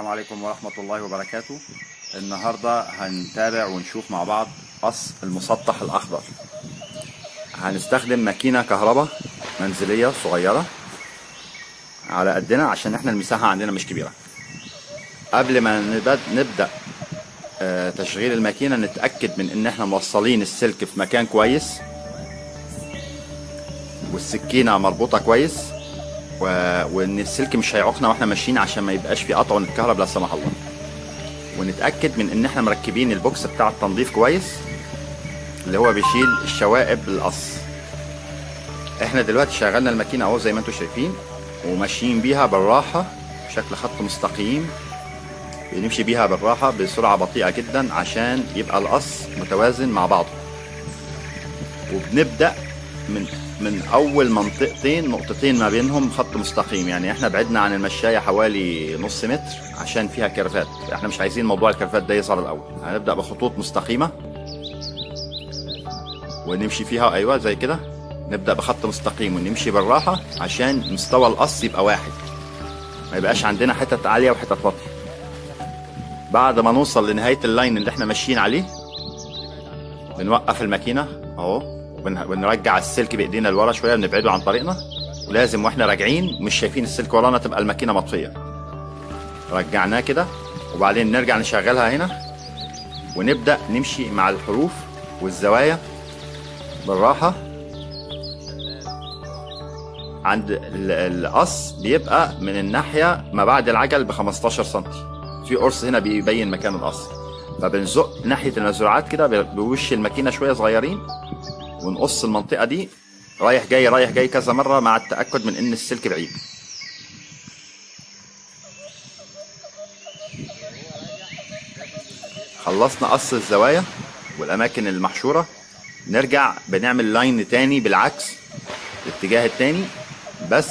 السلام عليكم ورحمة الله وبركاته. النهاردة هنتابع ونشوف مع بعض قص المسطح الأخضر. هنستخدم ماكينة كهرباء منزلية صغيرة على قدنا عشان إحنا المساحة عندنا مش كبيرة. قبل ما نبد- نبدأ آه، تشغيل الماكينة نتأكد من إن إحنا موصلين السلك في مكان كويس. والسكينة مربوطة كويس. و... وإن السلك مش هيعوقنا وإحنا ماشيين عشان ما يبقاش في قطع ونتكهرب لا سمح الله. ونتأكد من إن إحنا مركبين البوكس بتاع التنظيف كويس اللي هو بيشيل الشوائب القص إحنا دلوقتي شغلنا الماكينة أهو زي ما أنتم شايفين وماشيين بيها بالراحة بشكل خط مستقيم. بنمشي بيها بالراحة بسرعة بطيئة جدا عشان يبقى القص متوازن مع بعضه. وبنبدأ من من أول منطقتين نقطتين ما بينهم خط مستقيم. يعني إحنا بعدنا عن المشاية حوالي نص متر عشان فيها كيرفات إحنا مش عايزين موضوع الكيرفات ده يظهر الأول. هنبدأ بخطوط مستقيمة. ونمشي فيها أيوه زي كده. نبدأ بخط مستقيم ونمشي بالراحة عشان مستوى القص يبقى واحد. ما يبقاش عندنا حتت عالية وحتت واطيه بعد ما نوصل لنهاية ال line اللي إحنا ماشيين عليه بنوقف الماكينة. أهو. وبن- ونرجع السلك بإيدينا لورا شوية بنبعده عن طريقنا. ولازم وإحنا راجعين مش شايفين السلك ورانا تبقى الماكينة مطفية. رجعناه كده وبعدين نرجع نشغلها هنا ونبدأ نمشي مع الحروف والزوايا بالراحة. عند ال- القص بيبقى من الناحية ما بعد العجل ب 15 سم في قرص هنا بيبين مكان القص. فبنزق ناحية المزروعات كده بوش الماكينة شوية صغيرين. ونقص المنطقة دي. رايح جاي رايح جاي كذا مرة مع التأكد من إن السلك بعيد. خلصنا قص الزوايا والأماكن المحشورة. نرجع بنعمل لاين تاني بالعكس الاتجاه التاني. بس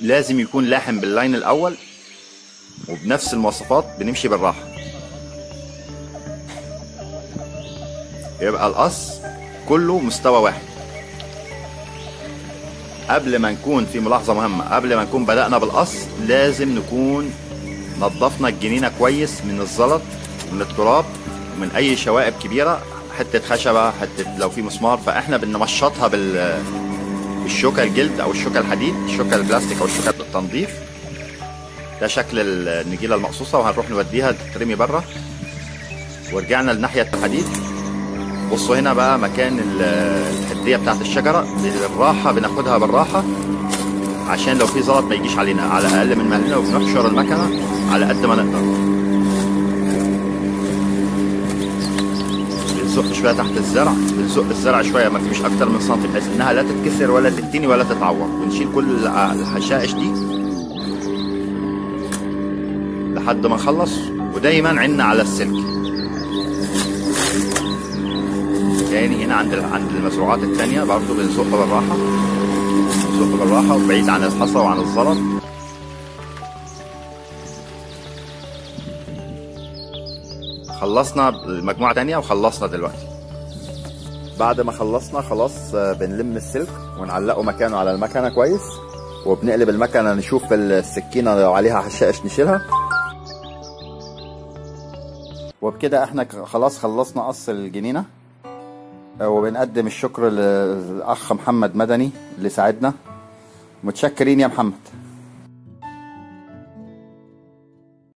لازم يكون لاحم باللاين الأول وبنفس المواصفات بنمشي بالراحة. يبقى القص كله مستوى واحد. قبل ما نكون في ملاحظة مهمة قبل ما نكون بدأنا بالقص لازم نكون نظفنا الجنينة كويس من الزلط من التراب ومن أي شوائب كبيرة حتة خشبة حتة لو في مسمار. فإحنا بنمشطها بال بالشوكة الجلد أو الشوكة الحديد الشوكة البلاستيك أو الشوكة التنظيف. ده شكل النجيلة المقصوصة وهنروح نوديها تترمي بره ورجعنا لناحية الحديد. بصوا هنا بقى مكان ال- الحدية بتاعت الشجرة. بالراحة بناخدها بالراحة. عشان لو في زلط ما يجيش علينا. على أقل من مهلنا وبنحشر المكنة على قد ما نقدر. بنزق شوية تحت الزرع. بنزق الزرع شوية ما مش أكتر من سنتي بحيث إنها لا تتكسر ولا تتني ولا تتعور. بنشيل كل الحشائش دي. لحد ما نخلص. ودايما عنا على السلك. تاني هنا عند عند المزروعات التانية برضو بنزق بالراحة بنزق بالراحة وبعيد عن الحصى وعن الزلط خلصنا مجموعة تانية وخلصنا دلوقتي. بعد ما خلصنا خلاص آه، بنلم السلك ونعلقه مكانه على المكنة كويس. وبنقلب المكنة نشوف السكينة لو عليها حشائش نشيلها. وبكده إحنا خلاص خلصنا قص الجنينة. وبنقدم الشكر للأخ محمد مدني اللي ساعدنا متشكرين يا محمد.